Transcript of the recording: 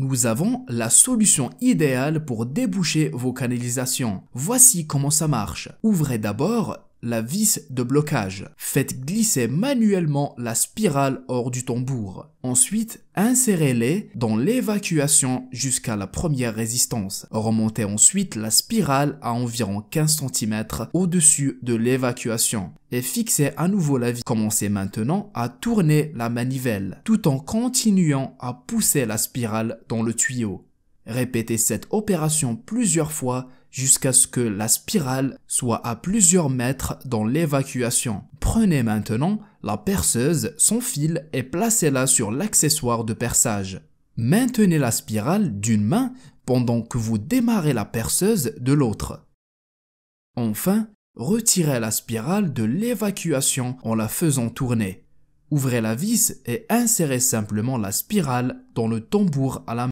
Nous avons la solution idéale pour déboucher vos canalisations. Voici comment ça marche. Ouvrez d'abord la vis de blocage. Faites glisser manuellement la spirale hors du tambour. Ensuite, insérez-les dans l'évacuation jusqu'à la première résistance. Remontez ensuite la spirale à environ 15 cm au-dessus de l'évacuation et fixez à nouveau la vis. Commencez maintenant à tourner la manivelle tout en continuant à pousser la spirale dans le tuyau. Répétez cette opération plusieurs fois jusqu'à ce que la spirale soit à plusieurs mètres dans l'évacuation. Prenez maintenant la perceuse sans fil et placez-la sur l'accessoire de perçage. Maintenez la spirale d'une main pendant que vous démarrez la perceuse de l'autre. Enfin, retirez la spirale de l'évacuation en la faisant tourner. Ouvrez la vis et insérez simplement la spirale dans le tambour à la main.